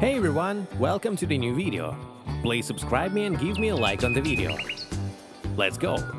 Hey everyone, welcome to the new video. Please subscribe me and give me a like on the video. Let's go!